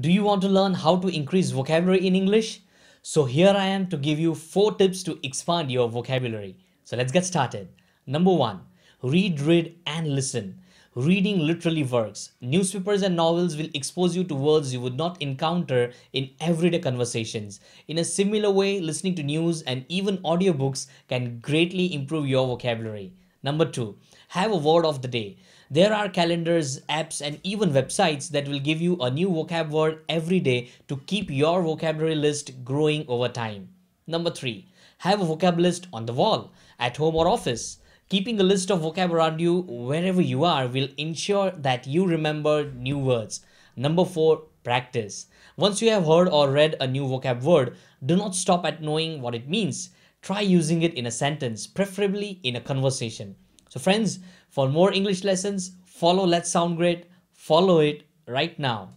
Do you want to learn how to increase vocabulary in English? So here I am to give you 4 tips to expand your vocabulary. So let's get started. Number 1. Read, read and listen. Reading literally works. Newspapers and novels will expose you to words you would not encounter in everyday conversations. In a similar way, listening to news and even audiobooks can greatly improve your vocabulary. Number two, have a word of the day. There are calendars, apps, and even websites that will give you a new vocab word every day to keep your vocabulary list growing over time. Number three, have a vocab list on the wall, at home or office. Keeping a list of vocab around you wherever you are will ensure that you remember new words. Number four, practice. Once you have heard or read a new vocab word, do not stop at knowing what it means. Try using it in a sentence, preferably in a conversation. So, friends, for more English lessons, follow Let's Sound Great. Follow it right now.